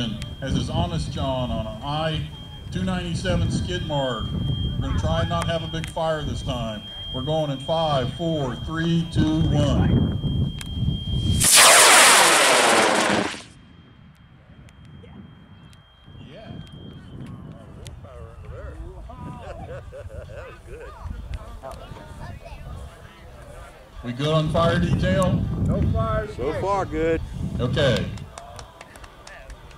Sussman has his Honest John on an I-297 Skidmark. We're going to try and not have a big fire this time. We're going in five, four, three, two, one. Yeah. We good on fire detail? No fire. So far, good. Okay.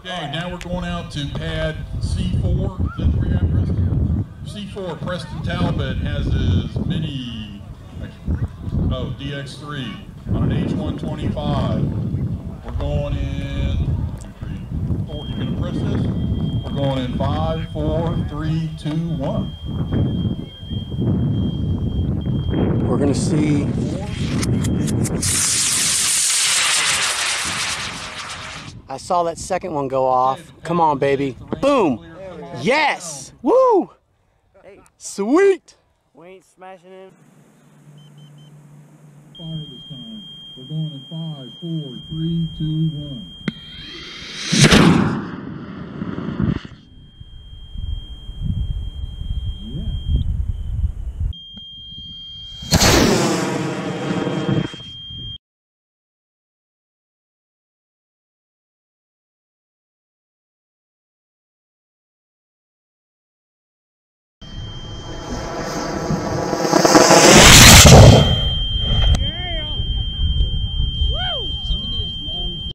Okay, now we're going out to pad C4. Is that where Preston? C4, Preston Talbot has his mini, oh, DX3 on an H125. We're going in, two, three, four. You gonna press this? We're going in five, four, three, two, one. We're gonna see. I saw that second one go off. Come on, baby. Boom. Yes. Woo. Sweet. We ain't smashing in. Fire this time. We're going in five, four, three, two, one.